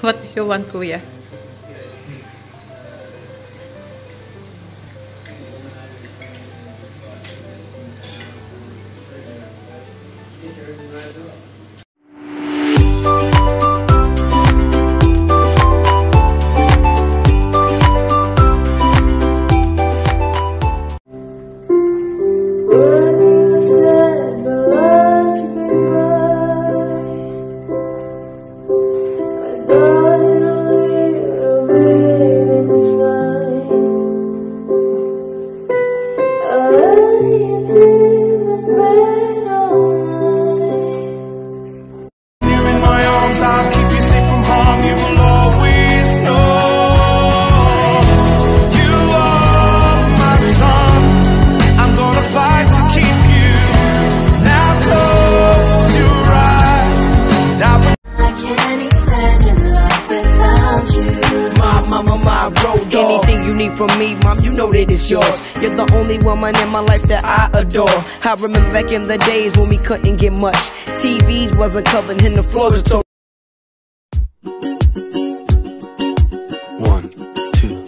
What you want, kuya? When Anything you need from me, mom, you know that it's yours. You're the only woman in my life that I adore. I remember back in the days when we couldn't get much. TVs wasn't covered in the floors were told. One, two,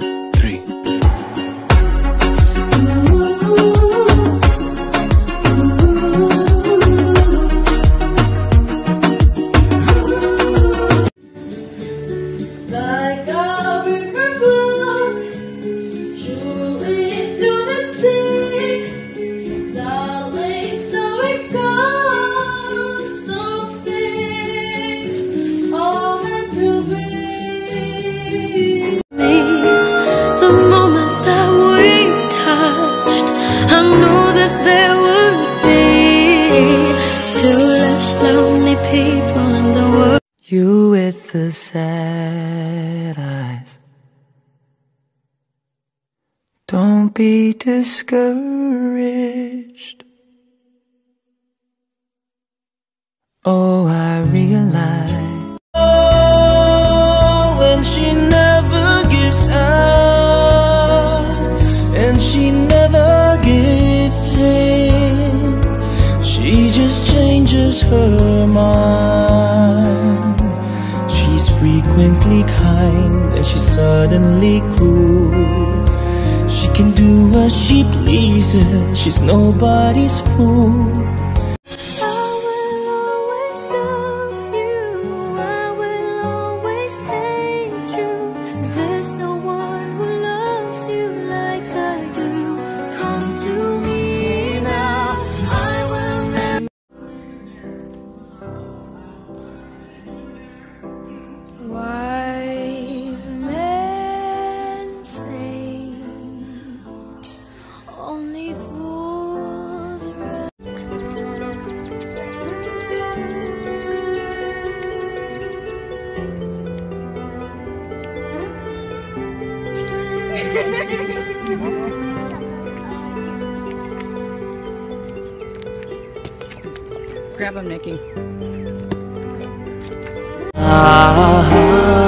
would be two less lonely people in the world. You with the sad eyes. Don't be discouraged. Oh, I realize. Oh, and she Frequently kind, and she's suddenly cruel. She can do what she pleases, she's nobody's fool. Grab him, Nikki. Ah,